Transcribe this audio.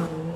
Mm.